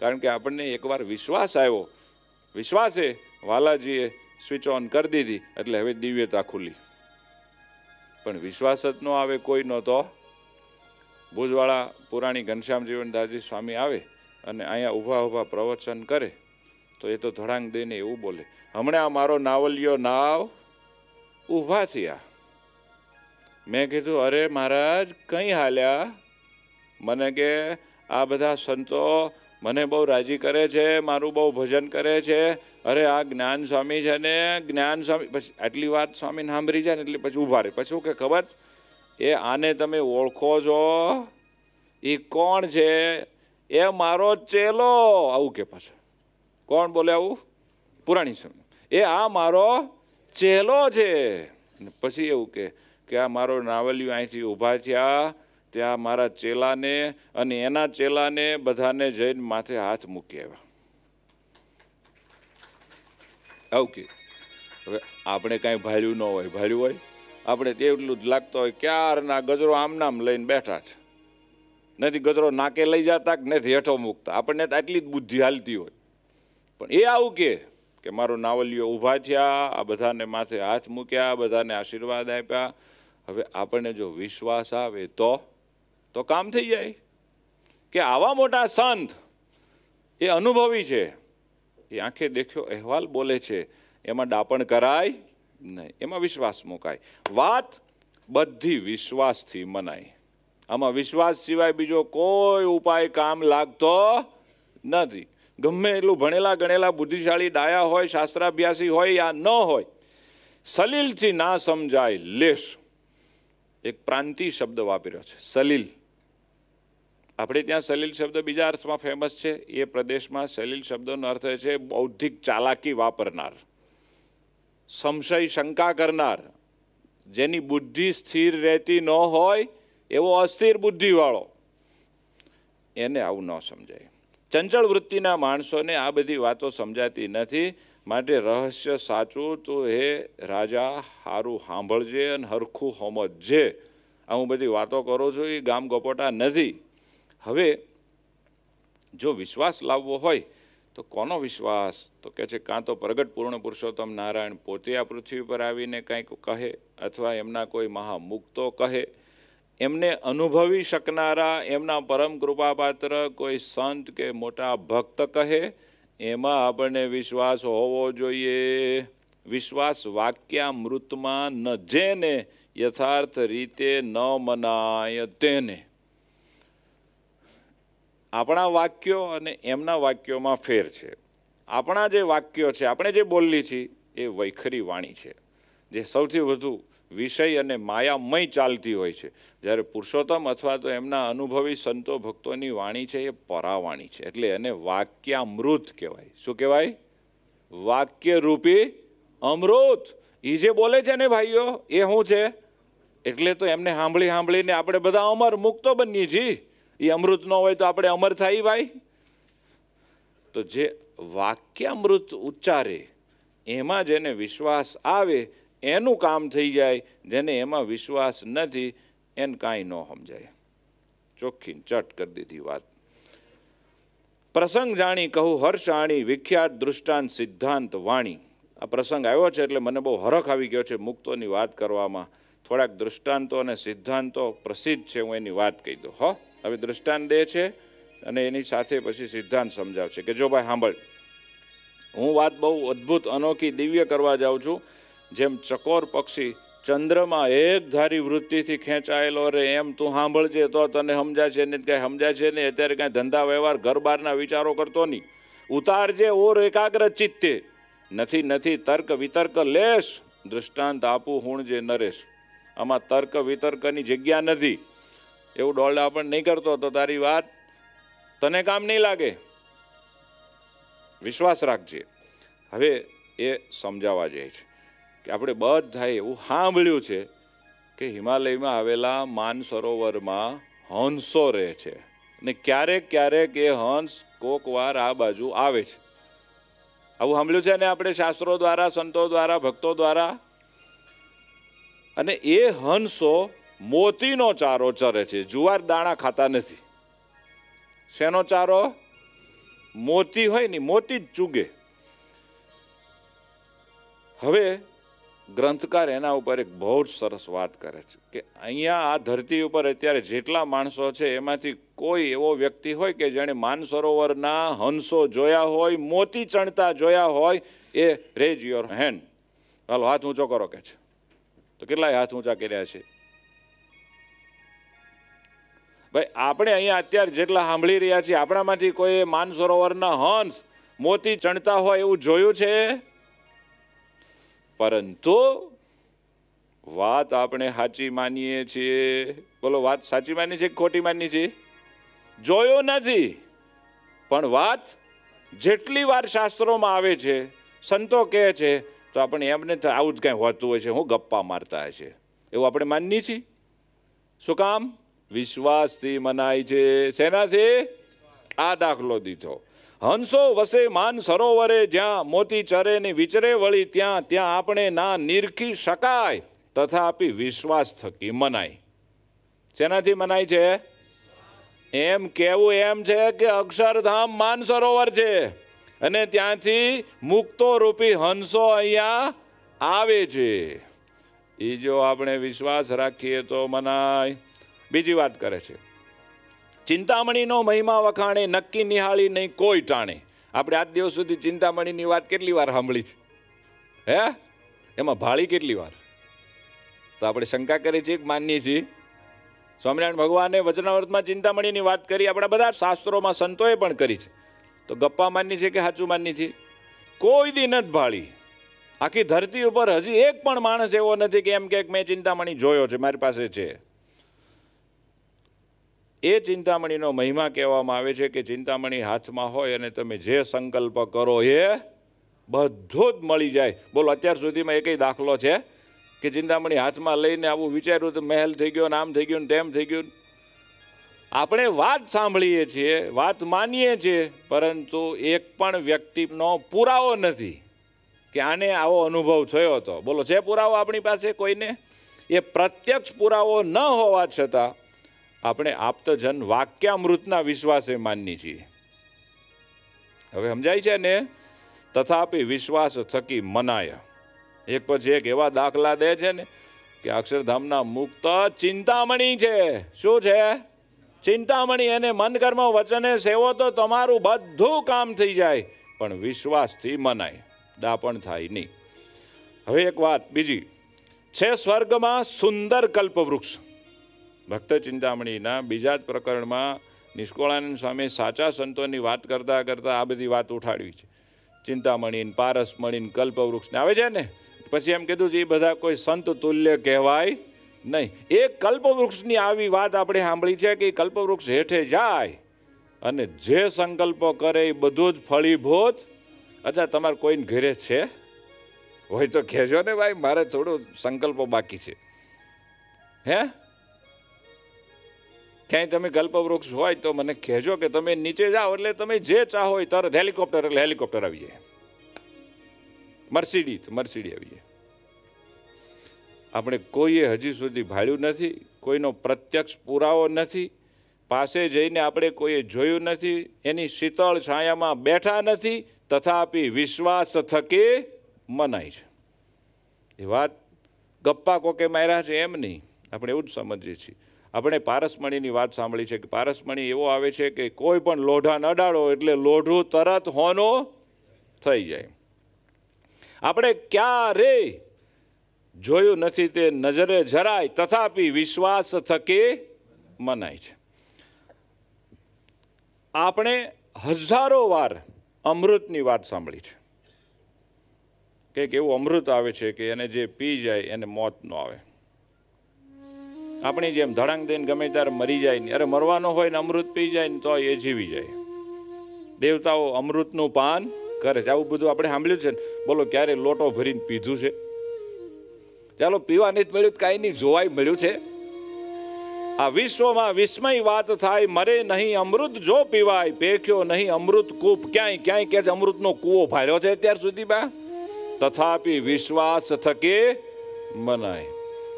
Speaker 1: કારણ કે આપણને એકવાર વિશ્વાસ આવ્યો. વિશ્વાસે વાલાજીએ સ્વિચ ઓન કરી દીધી, એટલે હવે દિવ્યતા ખુલી. પણ વિશ્વાસ જ ન આવે કોઈ નહોતો ભુજવાળા પુરાણી ઘનશ્યામ દાસજી સ્વામી આવે અને અહીંયા ઊભા ઊભા પ્રવચન કરે, તો એ તો ધડાંગ દઈને એવું બોલે. હમણાં મારો નાવલિયો નાવ ઊભા થયા. મેં કીધું, અરે મહારાજ, કંઈ હાલ્યા? મને કે આ બધા સંતો મને બહુ રાજી કરે છે, મારું બહુ ભજન કરે છે. અરે આ જ્ઞાન સ્વામી છે ને, જ્ઞાન સ્વામી. પછી આટલી વાત સ્વામીને સાંભળી જાય ને એટલે પછી ઊભા રહે. પછી કે, ખબર? એ આને તમે ઓળખો છો? એ કોણ છે? એ મારો ચેલો. આવું કે પાછું. કોણ બોલે આવું? પુરાણી સમય એ આ મારો ચેલો છે. પછી એવું કે કે આ મારો નાવલિયો અહીંથી ઊભા થયા, ત્યાં મારા ચેલાને અને એના ચેલાને બધાને જઈને માથે હાથ મૂકી આવ્યા. આવું કે, હવે આપણે કાંઈ ભાડ્યું ન હોય ભાડ્યું હોય? આપણે તે એટલું જ લાગતો હોય, ક્યારના ગજરો આમ નામ લઈને બેઠા છે? નથી ગજરો નાકે લઈ જતા કે નથી હેઠો મૂકતા? આપણને આટલી જ બુદ્ધિ હાલતી હોય. પણ એ આવું કે કે મારો નાવલિયો ઊભા થયા, આ બધાને માથે હાથ મૂક્યા બધાને આશીર્વાદ આપ્યા. હવે આપણને જો વિશ્વાસ આવે તો તો કામ થઈ જાય. કે આવા મોટા સંત એ અનુભવી છે. એ આંખે દેખ્યો અહેવાલ બોલે છે, એમાં ડાપણ કરાય નહીં, એમાં વિશ્વાસ મુકાય. વાત બધી વિશ્વાસથી મનાય. આમાં વિશ્વાસ સિવાય બીજો કોઈ ઉપાય કામ લાગતો નથી. ગમે એટલું ભણેલા ગણેલા બુદ્ધિશાળી ડાયા હોય, શાસ્ત્રાભ્યાસી હોય યા ન હોય, સલીલથી ના સમજાય લેશ એક પ્રાંતિ શબ્દ વાપર્યો છે, સલીલ. આપણે ત્યાં સલીલ શબ્દ બીજા અર્થમાં ફેમસ છે. એ પ્રદેશમાં સલીલ શબ્દનો અર્થ છે, બૌદ્ધિક ચાલાકી વાપરનાર, સંશય શંકા કરનાર. જેની બુદ્ધિ સ્થિર રહેતી ન હોય, એવો અસ્થિર બુદ્ધિવાળો. એને આવું ન સમજાય. ચંચળ વૃત્તિના માણસોને આ બધી વાતો સમજાતી નથી. માટે રહસ્ય સાચું તો હે રાજા, હારું સાંભળજે અને હરખું સમજજે આ હું બધી વાતો કરું છું, એ ગામ ગપોટા નથી. હવે જો વિશ્વાસ લાવવો હોય, તો કોનો વિશ્વાસ? તો કે છે, કાં તો પ્રગટ પૂર્ણ પુરુષોત્તમ નારાયણ પોતે આ પૃથ્વી પર આવીને કંઈક કહે અથવા એમના કોઈ મહામુક્તો કહે? એમને અનુભવી શકનારા એમના પરમ કૃપાપાત્ર કોઈ સંત કે મોટા ભક્ત કહે, એમાં આપણને વિશ્વાસ હોવો જોઈએ. વિશ્વાસ વાક્યામૃતમાં ન જેને યથાર્થ રીતે ન મનાય તેને. આપણા વાક્યો અને એમના વાક્યોમાં ફેર છે. આપણા જે વાક્યો છે, આપણે જે બોલીએ છીએ, એ વૈખરી વાણી છે. જે સૌથી વધુ વિષય અને માયામય ચાલતી હોય છે. જ્યારે પુરુષોત્તમ અથવા તો એમના અનુભવી સંતો, ભક્તોની વાણી છે એ પરાવાણી છે. એટલે એને વાક્યામૃત કહેવાય. શું કહેવાય? વાક્યરૂપી અમૃત. એ જે બોલે છે ને ભાઈઓ, એ શું છે? એટલે તો એમને સાંભળી સાંભળીને આપણે બધા અમર મુક્તો બનીએ છીએ એ અમૃત ન હોય તો આપણે અમર થાય ભાઈ. તો જે વાક્યામૃત ઉચ્ચારે, એમાં જેને વિશ્વાસ આવે એનું કામ થઈ જાય, જેને એમાં વિશ્વાસ નથી, એને કાંઈ ન સમજાય. ચોખ્ખી ચટ કરી દીધી વાત. પ્રસંગ જાણી કહું, હર્ષ આણી, વિખ્યાત દૃષ્ટાંત, સિદ્ધાંત, વાણી. આ પ્રસંગ આવ્યો છે એટલે મને બહુ હરખ આવી ગયો છે મુક્તોની વાત કરવામાં. થોડાક દૃષ્ટાંતો અને સિદ્ધાંતો પ્રસિદ્ધ છે, હું એની વાત કહી દઉં. હો, હવે દૃષ્ટાંત દે છે અને એની સાથે પછી સિદ્ધાંત સમજાવશે. કે જો ભાઈ, સાંભળ. હું વાત બહુ અદ્ભુત, અનોખી, દિવ્ય કરવા જાઉં છું. જેમ ચકોર પક્ષી ચંદ્રમાં એક ધારી વૃત્તિથી ખેંચાયેલો રે એમ તું સાંભળજે તો તને સમજાશે છે ને કાંઈ સમજાશે છે ને અત્યારે કાંઈ ધંધા વ્યવહાર ઘર બહારના વિચારો કરતો નહીં. ઉતારજે ઓર એકાગ્ર ચિત્તે. નથી નથી, તર્ક, વિતર્ક લેશ. દૃષ્ટાંત આપું હું જે નરેશ. આમાં તર્ક, વિતર્કની જગ્યા નથી. એવું ડોલડા પણ નહીં કરતો, તો તારી વાત તને કામ નહીં લાગે. વિશ્વાસ રાખજે. હવે એ સમજાવવા જાય છે. કે આપણે બધાએ એવું સાંભળ્યું છે કે હિમાલયમાં આવેલા માનસરોવરમાં હંસો રહે છે ને ક્યારેક ક્યારેક એ હંસ કોક વાર આ બાજુ આવે છે. આવું સાંભળ્યું છે ને આપણે શાસ્ત્રો દ્વારા, સંતો દ્વારા, ભક્તો દ્વારા? અને એ હંસો મોતીનો ચારો ચરે છે, જુવાર દાણા ખાતા નથી. શેનો ચારો? મોતી હોય ને, મોતી જ ચૂગે. હવે ગ્રંથકાર એના ઉપર એક બહુ જ સરસ વાત કરે છે કે અહીંયા આ ધરતી ઉપર અત્યારે જેટલા માણસો છે, એમાંથી કોઈ એવો વ્યક્તિ હોય કે જેણે માનસરોવરના હંસો જોયા હોય, મોતી ચણતા જોયા હોય, એ રેજ યોર હેન્ડ હાલો, હાથ ઊંચો કરો કે છે. તો કેટલાય હાથ ઊંચા કર્યા છે? ભાઈ, આપણે અહીંયા અત્યારે જેટલા સાંભળી રહ્યા છીએ, આપણામાંથી કોઈ માનસરોવરના હંસ મોતી ચણતા હોય એવું જોયું છે? પરંતુ વાત આપણે સાચી માનીએ છીએ. બોલો, વાત સાચી માની છે ખોટી માની છે જોયો નથી. પણ વાત જેટલી વાર શાસ્ત્રોમાં આવે છે, સંતો કહે છે, તો આપણે એમને આવું જ કાંઈ હોતું હોય છે, હું ગપ્પા મારતા હશે. એવું આપણે માનીએ છીએ? શું કામ? વિશ્વાસથી મનાય છે. શેનાથી? આ દાખલો દીધો. હંસો વસે માન સરોવરે, જ્યાં મોતી ચરે ને વિચરે વળી ત્યાં ત્યાં આપણે ના નિરખી શકાય, તથાપી વિશ્વાસ થકી મનાય. શેનાથી મનાય છે? એમ કેવું એમ છે કે અક્ષરધામ માન સરોવર છે. અને ત્યાંથી મુક્તો રૂપી હંસો અહીંયા આવે છે. એ જો આપણે વિશ્વાસ રાખીએ તો મનાય. બીજી વાત કરે છે. ચિંતામણીનો મહિમા વખાણે નક્કી નિહાળી નહીં કોઈ ટાણે. આપણે આજ દિવસ સુધી ચિંતામણીની વાત કેટલી વાર સાંભળી છે? હે? એમાં ભાળી કેટલી વાર? તો આપણે શંકા કરીએ છીએ માનીએ છીએ. સ્વામિનારાયણ ભગવાને વચનાવર્તમાં ચિંતામણીની વાત કરી, આપણા બધા શાસ્ત્રોમાં સંતોએ પણ કરી છે. તો ગપ્પા માનની છે કે સાચું માનની છે કોઈ દી નથી ભાળી. આખી ધરતી ઉપર હજી એક પણ માણસ એવો નથી કે એમ કે મેં ચિંતામણી જોયો છે, મારી પાસે છે. એ ચિંતામણીનો મહિમા કહેવામાં આવે છે કે ચિંતામણી હાથમાં હોય અને તમે જે સંકલ્પ કરો એ બધું જ મળી જાય. બોલો, અત્યાર સુધીમાં એકય દાખલો છે કે ચિંતામણી હાથમાં લઈને આવું વિચાર્યું તો મહેલ થઈ ગયો ને આમ થઈ ગયું ને તેમ થઈ ગયું. આપણે વાત સાંભળીએ છીએ, વાત માનીએ છીએ, પરંતુ એક પણ વ્યક્તિનો પુરાવો નથી કે આને આવો અનુભવ થયો હતો. બોલો, છે પુરાવો આપણી પાસે કોઈને? એ પ્રત્યક્ષ પુરાવો ન હોવા છતાં આપણે આપતજન વાક્યામૃતના વિશ્વાસે માનની છીએ. હવે સમજાય છે ને? તથાપી વિશ્વાસ થકી મનાય. એક પછી એક એવા દાખલા દે છે ને કે અક્ષરધામના મુક્ત ચિંતામણી છે. શું છે? ચિંતામણી એને મન કર્મ વચને સેવો તો તમારું બધું કામ થઈ જાય, પણ વિશ્વાસથી મનાય. દાપણ થાય નહીં. હવે એક વાત બીજી. છે સ્વર્ગમાં સુંદર કલ્પવૃક્ષ. ભક્ત ચિંતામણીના બીજા જ પ્રકરણમાં નિષ્કોળાનંદ સ્વામી સાચા સંતોની વાત કરતાં કરતાં આ બધી વાત ઉઠાડવી છે. ચિંતામણી ને પારસમણી કલ્પવૃક્ષને આવે છે ને? પછી એમ કીધું છે એ બધા કોઈ સંત તુલ્ય કહેવાય નહીં. એ કલ્પવૃક્ષની આવી વાત આપણે સાંભળી છે કે એ કલ્પવૃક્ષ હેઠે જાય અને જે સંકલ્પો કરે એ બધું જ ફળીભૂત. અચ્છા, તમારે કોઈને ઘરે છે? હોય તો કહેજો ને ભાઈ, મારે થોડો સંકલ્પો બાકી છે. હે? ક્યાંય તમે કલ્પવૃક્ષ હોય તો મને કહેજો કે તમે નીચે જાઓ એટલે તમે જે ચાહો એ તરત હેલિકોપ્ટર એટલે હેલિકોપ્ટર આવી જાય. મર્સિડી તો મર્સિડી આવી જાય. આપણે કોઈએ હજી સુધી ભાળ્યું નથી, કોઈનો પ્રત્યક્ષ પુરાવો નથી, પાસે જઈને આપણે કોઈએ જોયું નથી, એની શીતળ છાયામાં બેઠા નથી, તથાપી વિશ્વાસ થકે મનાય છે. એ વાત ગપ્પા કોકે માર્યા છે એમ નહીં, આપણે એવું જ સમજીએ છીએ. આપણે પારસમણીની વાત સાંભળી છે કે પારસમણી એવો આવે છે કે કોઈ પણ લોઢા ન અડાડો એટલે લોઢું તરત હોનો થઈ જાય. આપણે ક્યારે જોયું નથી તે નજરે જરાય, તથાપી વિશ્વાસ થકે મનાય છે. આપણે હજારો વાર અમૃતની વાત સાંભળી છે. કંઈક એવું અમૃત આવે છે કે એને જે પી જાય એને મોત ન આવે. આપણી જેમ ધડાંગ દઈને ગમે ત્યારે મરી જાય ને, અરે મરવાનો હોય ને અમૃત પી જાય ને, તો એ જીવી જાય. દેવતાઓ અમૃતનું પાન કરે છે. આવું બધું આપણે સાંભળ્યું છે ને. બોલો, ક્યારે લોટો ભરીને પીધું છે? ચાલો પીવાની મળ્યું કાંઈ નહીં, જોવાય મળ્યું છે. આ વિશ્વમાં વિસ્મય વાત થાય, મરે નહીં, અમૃત જો પીવાય પેખ્યો નહીં, અમૃત કૂપ ક્યાંય ક્યાંય કે અમૃતનો કૂવો ફાર્યો છે અત્યાર સુધીમાં તથાપી વિશ્વાસ થકે મનાય.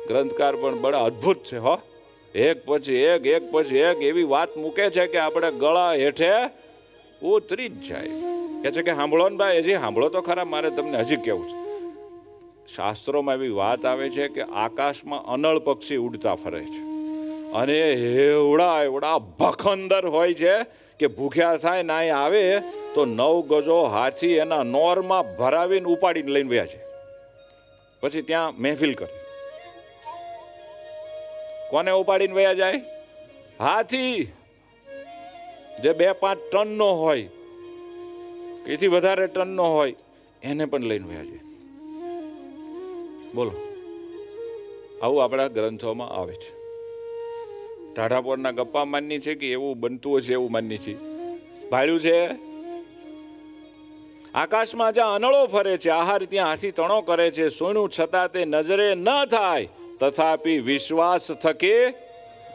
Speaker 1: ગ્રંથકાર પણ બડા અદ્ભુત છે, હો. એક પછી એક એક પછી એક એવી વાત મૂકે છે કે આપણે ગળા હેઠે ઉતરી જ જાય. કે છે કે સાંભળો ને ભાઈ, હજી સાંભળો તો ખરા, મારે તમને હજી કેવું છે. શાસ્ત્રોમાં એવી વાત આવે છે કે આકાશમાં અનળ પક્ષી ઉડતા ફરે છે. અને એવડા એવડા ભખંદર હોય છે કે ભૂખ્યા થાય, ના આવે, તો નવ ગજો હાથી એના નોરમાં ભરાવીને ઉપાડીને લઈને વ્યા છે પછી ત્યાં મહેફિલ કરે. કોને ઉપાડીને વયા જાય? હાથી. જે બે પાંચ ટનનો હોય કેથી વધારે ટનનો હોય, એને પણ લઈને વયા જાય. બોલો. આવું આપણા ગ્રંથોમાં આવે છે. ટાઢાપોરના ગપ્પા માનની છે કે એવું બનતું હશે એવું માનની છે? ભાડ્યું છે? આકાશમાં જ્યાં અનળો ફરે છે, આહાર ત્યાં હાથી તણો કરે છે સોનું છતાં તે નજરે ન થાય. તથાપી વિશ્વાસ થકે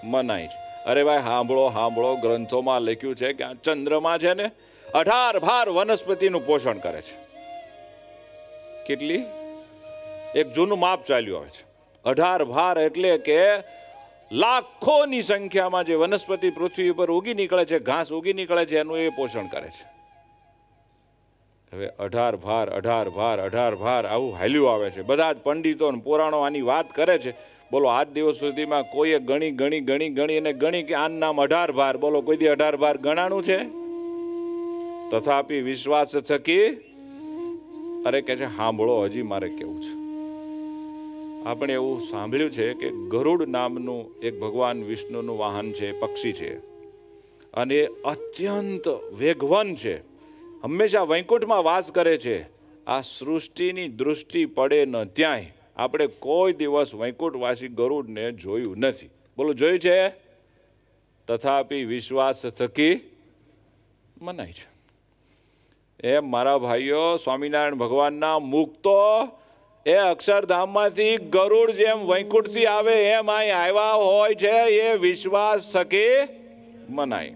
Speaker 1: મનાય. અરે ભાઈ સાંભળો સાંભળો ગ્રંથોમાં લખ્યું છે કે આ ચંદ્રમાં છે ને, અઢાર ભાર વનસ્પતિનું પોષણ કરે છે. કેટલી? એક જૂનું માપ ચાલ્યું આવે છે. અઢાર ભાર એટલે કે લાખોની સંખ્યામાં જે વનસ્પતિ પૃથ્વી ઉપર ઉગી નીકળે છે, ઘાસ ઉગી નીકળે છે, એનું એ પોષણ કરે છે. હવે અઢાર ભાર અઢાર ભાર અઢાર ભાર આવું હાલ્યું આવે છે. બધા જ પંડિતો અને પુરાણો આની વાત કરે છે. બોલો, આજ દિવસ સુધીમાં કોઈએ ગણી ગણી ગણી ગણી અને ગણી કે આનું નામ અઢાર ભાર. બોલો, કોઈ દી અઢાર ભાર ગણાણું છે? તથાપી વિશ્વાસ થકી અરે કે છે સાંભળો હજી મારે કેવું છે. આપણે એવું સાંભળ્યું છે કે ગરુડ નામનું એક ભગવાન વિષ્ણુનું વાહન છે, પક્ષી છે. અને અત્યંત વેગવાન છે. હંમેશા વૈકુંઠમાં વાસ કરે છે. આ સૃષ્ટિની દૃષ્ટિ પડે ન ત્યાંય. આપણે કોઈ દિવસ વૈકુંઠવાસી ગરુડને જોયું નથી. બોલો, જોયું છે? તથાપી વિશ્વાસ થકી મનાય છે. એમ મારા ભાઈઓ, સ્વામિનારાયણ ભગવાનના મુક્તો એ અક્ષરધામમાંથી ગરુડ જેમ વૈકુંઠથી આવે એમ અહીં આવ્યા હોય છે, એ વિશ્વાસ થકી મનાય.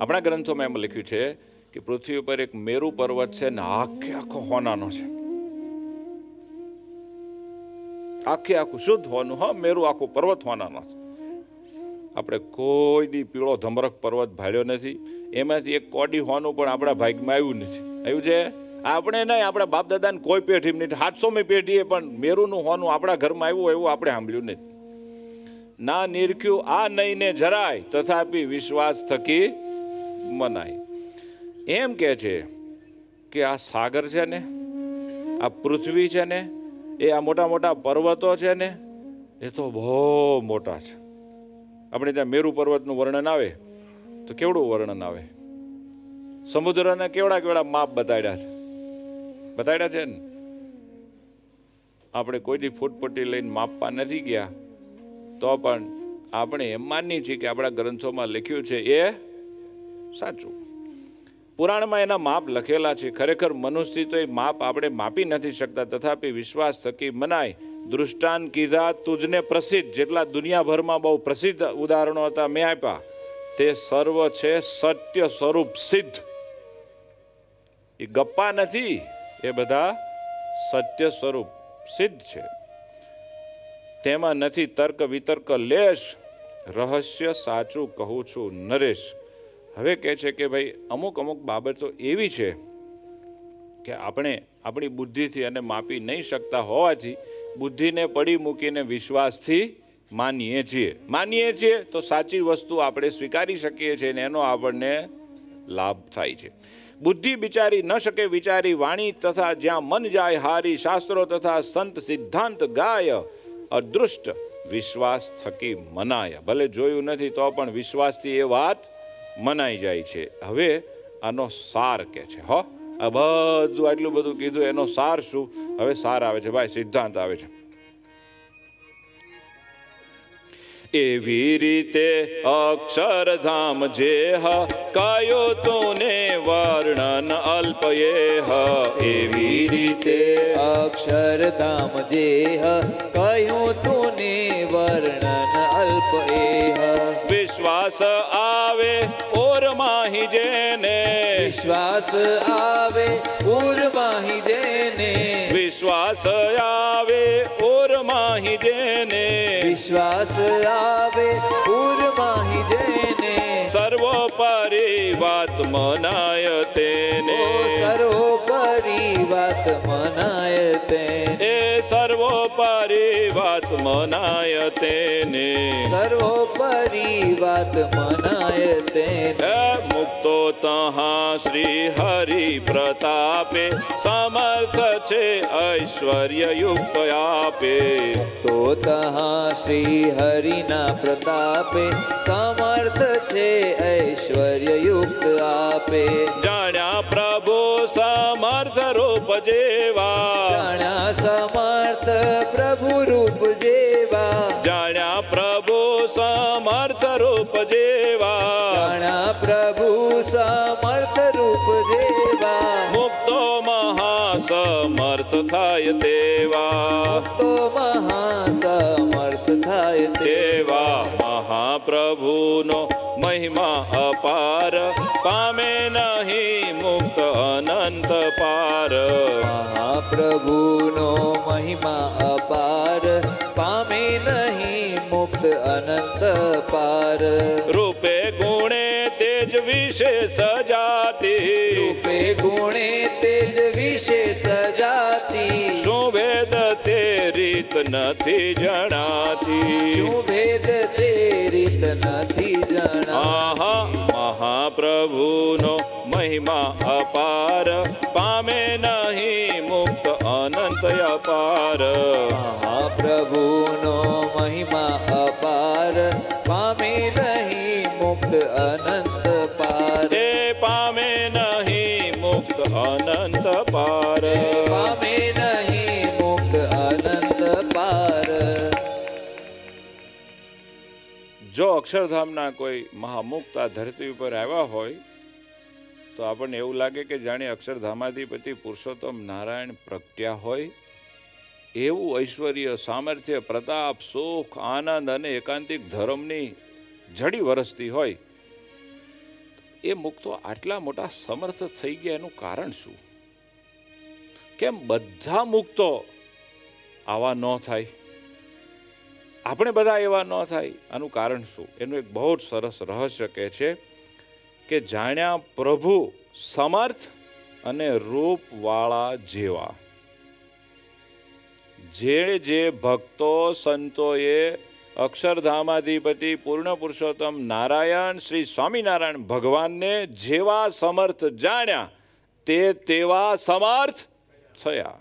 Speaker 1: આપણા ગ્રંથોમાં એમ લખ્યું છે કે પૃથ્વી ઉપર એક મેરુ પર્વત છે ને આખે આખો હોનાનો છે. આખે આખું શુદ્ધ હોવાનું હા, મેરુ આખું પર્વત હોનાનો છે. આપણે કોઈ દી પીળો ધમરક પર્વત ભાળ્યો નથી. એમાંથી એક કોડી હોનું પણ આપણા ભાગમાં આવ્યું નથી. આવ્યું છે? આપણે નહીં, આપણા બાપ દાદાને કોઈ પેઢી નથી. સાતસોમી પેઢીએ પણ મેરુનું હોનું આપણા ઘરમાં આવ્યું એવું આપણે સાંભળ્યું નથી. ના નિરખ્યું, આ નહીં ને જરાય. તથાપી વિશ્વાસ થકી મનાય. એમ કે છે કે આ સાગર છે ને, આ પૃથ્વી છે ને, એ આ મોટા મોટા પર્વતો છે ને, એ તો બહુ મોટા છે. આપણે ત્યાં મેરુ પર્વતનું વર્ણન આવે તો કેવડું વર્ણન આવે? સમુદ્રના કેવડા કેવડા માપ બતાડ્યા છે? બતાડ્યા છે ને? આપણે કોઈથી ફૂટપટ્ટી લઈને માપવા નથી ગયા, તો પણ આપણે એમ માનીએ છીએ કે આપણા ગ્રંથોમાં લખ્યું છે એ સાચું. પુરાણમાં એના માપ લખેલા છે. ખરેખર મનુષ્યથી તો એ માપ આપણે માપી નથી શકતા. તથાપી વિશ્વાસ થકી મનાય. દૃષ્ટાંત કીધા તુજને પ્રસિદ્ધ. જેટલા દુનિયાભરમાં બહુ પ્રસિદ્ધ ઉદાહરણો હતા મેં આપ્યા. તે સર્વ છે સત્ય સ્વરૂપ સિદ્ધ. એ ગપ્પા નથી. એ બધા સત્ય સ્વરૂપ સિદ્ધ છે. તેમાં નથી તર્ક વિતર્ક લેશ. રહસ્ય સાચું કહું છું નરેશ. હવે કહે છે કે ભાઈ, અમુક અમુક બાબતો એવી છે કે આપણે આપણી બુદ્ધિથી અને માપી નહીં શકતા હોવાથી બુદ્ધિને પડી મૂકીને વિશ્વાસથી માનીએ છીએ. માનીએ છીએ તો સાચી વસ્તુ આપણે સ્વીકારી શકીએ છીએ અને એનો આપણને લાભ થાય છે. બુદ્ધિ વિચારી ન શકે વિચારી વાણી તથા જ્યાં મન જાય હારી શાસ્ત્રો તથા સંત સિદ્ધાંત ગાય, અદૃષ્ટ વિશ્વાસ થકી મનાય. ભલે જોયું નથી તો પણ વિશ્વાસથી એ વાત મનાઈ જાય છે. હવે આનો સાર કે છે, હો. આ બધું આટલું બધું કીધું, એનો સાર શું? હવે સાર આવે છે, ભાઈ, સિદ્ધાંત આવે છે. એવી રીતે અક્ષરધામ જે હ, કયો તોને વર્ણન અલ્પયે હ? એવી રીતે
Speaker 2: અક્ષરધામ જેહ કયો તોને વર્ણન અલ્પ એહ
Speaker 1: વિશ્વાસ આવે ઓર માહી જેને
Speaker 2: વિશ્વાસ આવે ઉર્માહી જેને
Speaker 1: વિશ્વાસ આવે ઓર માહી જેને
Speaker 2: વિશ્વાસ આવે ઉર્માહી જેને
Speaker 1: સર્વોપરી વાત મનાય તેને
Speaker 2: ઓ સર્વોપરી વાત મનાય તેને
Speaker 1: એ સર્વોપરી વાત મનાય તેને
Speaker 2: સર્વોપરી વાત મનાય
Speaker 1: તે મુક્તો તહા શ્રી હરિ પ્રતાપે સમર્થ છે ઐશ્વર્ય યુક્ત આપે.
Speaker 2: તો તહા શ્રી હરિના પ્રતાપે સમર્થ છે ઐશ્વર્ય યુક્ત આપે.
Speaker 1: જાણ્યા પ્રભુ સમર્થ રૂપ જેવા મહાસમર્થ નથી જણાતી.
Speaker 2: શું ભેદ તે રીત નથી જણા
Speaker 1: આહા મહાપ્રભુનો મહિમા અપાર. પામે નહીં મુક્ત અનંત અપાર.
Speaker 2: મહાપ્રભુનો મહિમા અપાર. પામે નહીં મુક્ત અનંત પાર.
Speaker 1: એ પામે નહીં મુક્ત અનંત પાર. અક્ષરધામના કોઈ મહામુક્ત આ ધરતી ઉપર આવ્યા હોય, તો આપણને એવું લાગે કે જાણે અક્ષરધામાધિપતિ પુરુષોત્તમ નારાયણ પ્રગટ્યા હોય. એવું ઐશ્વર્ય, સામર્થ્ય, પ્રતાપ, સુખ, આનંદ અને એકાંતિક ધર્મની જડી વરસતી હોય. એ મુક્તો આટલા મોટા સમર્થ થઈ ગયા એનું કારણ શું? કેમ બધા મુક્તો આવા ન થાય? આપણે બધા એવા ન થાય. આનું કારણ શું? એનું એક બહુ જ સરસ રહસ્ય કહે છે કે જાણ્યા પ્રભુ સમર્થ અને રૂપવાળા જેવા. જે જે ભક્તો સંતોએ અક્ષરધામાધિપતિ પૂર્ણ પુરુષોત્તમ નારાયણ શ્રી સ્વામિનારાયણ ભગવાનને જેવા સમર્થ જાણ્યા, તે તેવા સમર્થ થયા.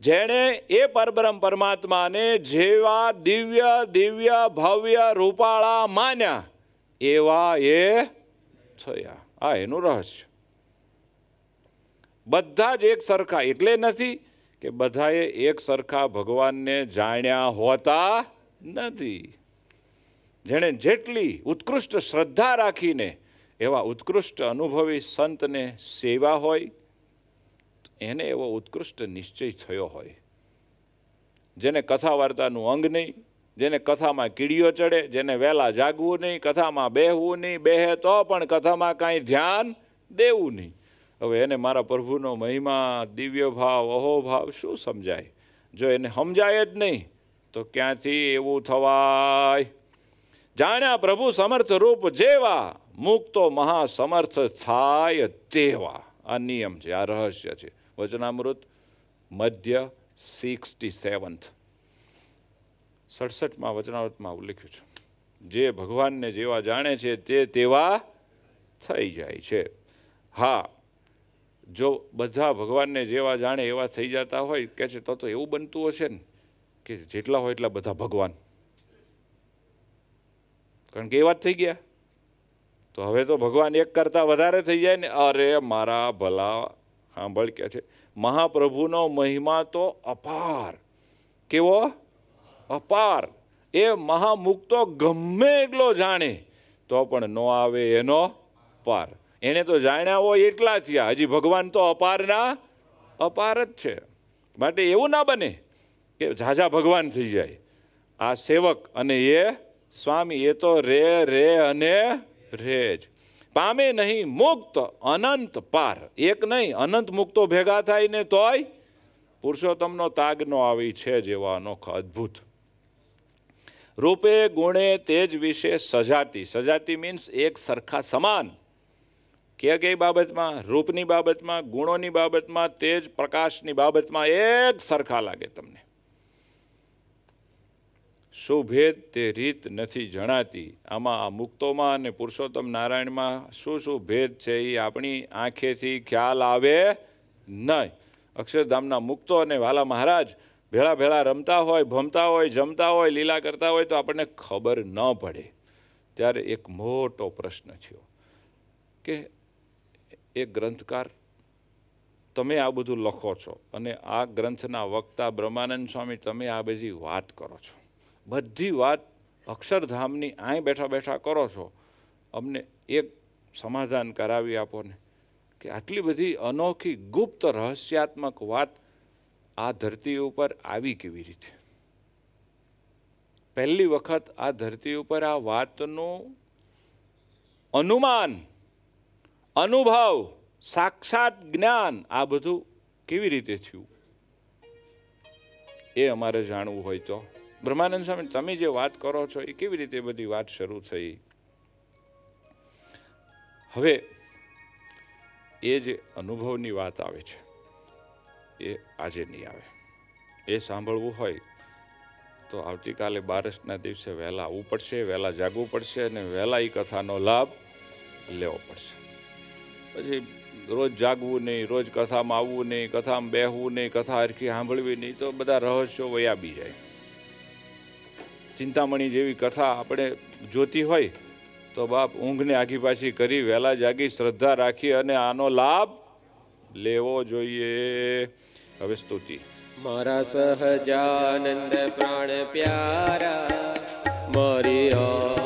Speaker 1: જેણે એ પરબ્રહ્મ પરમાત્માને જેવા દિવ્ય દિવ્ય, ભવ્ય રૂપાળા માન્યા, એવા એ થયા. આ એનું રહસ્ય. બધા જ એક સરખા એટલે નથી કે બધાએ એક સરખા ભગવાનને જાણ્યા હોતા નથી. જેણે જેટલી ઉત્કૃષ્ટ શ્રદ્ધા રાખીને એવા ઉત્કૃષ્ટ અનુભવી સંતને સેવા હોય એને એવો ઉત્કૃષ્ટ નિશ્ચય થયો હોય. જેને કથા વાર્તાનું અંગ નહીં, જેને કથામાં કીડીઓ ચડે, જેને વહેલા જાગવું નહીં, કથામાં બેહવું નહીં, બેહે તો પણ કથામાં કાંઈ ધ્યાન દેવું નહીં. હવે એને મારા પ્રભુનો મહિમા, દિવ્ય ભાવ અહોભાવ શું સમજાય? જો એને સમજાય જ નહીં, તો ક્યાંથી એવું થવાય? જાણ્યા પ્રભુ સમર્થ રૂપ જેવા, મુક્તો મહાસમર્થ થાય તેવા. આ નિયમ છે, આ રહસ્ય છે. વચનામૃત મધ્ય સિક્સટી સેવન્થ સડસઠમાં વચનામૃતમાં ઉલ્લેખ્યું છે. જે ભગવાનને જેવા જાણે છે, તે તેવા થઈ જાય છે. હા, જો બધા ભગવાનને જેવા જાણે એવા થઈ જતા હોય, કે છે તો તો એવું બનતું હશે ને, કે જેટલા હોય એટલા બધા ભગવાન. કારણ કે એ વાત થઈ ગયા. તો હવે તો ભગવાન એક કરતાં વધારે થઈ જાય ને, અરે મારા ભલા સાંભળ કે છે. મહાપ્રભુનો મહિમા તો અપાર. કેવો? અપાર. એ મહામુક્તો ગમે એટલો જાણે, તો પણ ન આવે એનો પાર. એને તો જાણ્યા હોય એટલા થયા. હજી ભગવાન તો અપારના, અપાર જ છે. માટે એવું ના બને કે ઝાઝા ભગવાન થઈ જાય. આ સેવક અને એ સ્વામી, એ તો રે રે અને રે જ. પામે નહીં મુક્ત અનંત પાર. એક નહીં, અનંત મુક્તો ભેગા થાય ને તોય પુરુષોત્તમનો તાગનો આવી છે જેવા અનોખો અદ્ભુત. રૂપે, ગુણે તેજ વિશે સજાતી. સજાતી મીન્સ એક સરખા સમાન. કે કઈ બાબતમાં? રૂપની બાબતમાં, ગુણોની બાબતમાં તેજ પ્રકાશની બાબતમાં એક સરખા લાગે તમને. શું ભેદ તે રીત નથી જણાતી. આમાં આ મુક્તોમાં અને પુરુષોત્તમ નારાયણમાં શું શું ભેદ છે એ આપણી આંખેથી ખ્યાલ આવે નહીં. અક્ષરધામના મુક્તો અને વાલા મહારાજ ભેળા ભેળા રમતા હોય, ભમતા હોય, જમતા હોય, લીલા કરતા હોય તો આપણને ખબર ન પડે. ત્યારે એક મોટો પ્રશ્ન થયો કે એક ગ્રંથકાર તમે આ બધું લખો છો અને આ ગ્રંથના વક્તા બ્રહ્માનંદ સ્વામી તમે આ બધી વાત કરો છો. બધી વાત અક્ષરધામની આય બેઠા બેઠા કરો છો. અમને એક સમાધાન કરાવી આપો ને. કે આટલી બધી અનોખી ગુપ્ત રહસ્યાત્મક વાત આ ધરતી ઉપર આવી કેવી રીતે? પહેલી વખત આ ધરતી ઉપર આ વાતનું અનુમાન, અનુભવ, સાક્ષાત જ્ઞાન આ બધું કેવી રીતે થયું? એ અમારે જાણવું હોય તો. બ્રહ્માનંદ સ્વામી, તમે જે વાત કરો છો, એ કેવી રીતે બધી વાત શરૂ થઈ? હવે, એ જે અનુભવની વાત આવે છે, એ આજે નહીં આવે. એ સાંભળવું હોય, તો આવતીકાલે બારસના દિવસે વહેલા આવવું પડશે, વહેલા જાગવું પડશે, અને વહેલા એ કથાનો લાભ લેવો પડશે.
Speaker 3: પછી રોજ જાગવું નહીં, રોજ કથામાં આવવું નહીં, કથામાં બેહવું નહીં, કથા હરખી સાંભળવી નહીં, તો બધા રહસ્યો વયા બી જાય. ચિંતામણી જેવી કથા આપણે જોતી હોય તો બાપ ઊંઘને આઘી પાછી કરી વહેલા જાગી શ્રદ્ધા રાખી અને આનો લાભ લેવો જોઈએ. હવે સ્તુતિ.
Speaker 4: મારા સહજાનંદ પ્રાણ પ્યારા
Speaker 3: મરિયા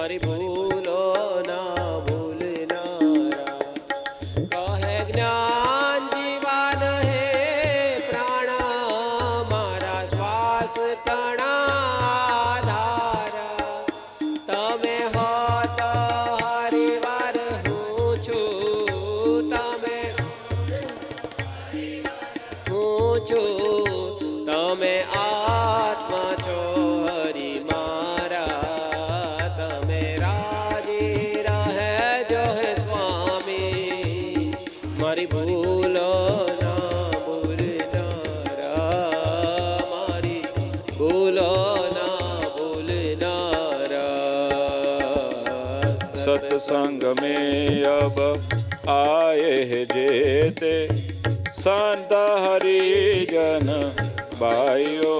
Speaker 3: हरि बोल ਤੇ ਸੰਤ ਹਰੀ ਜਨ ਬਾਇਓ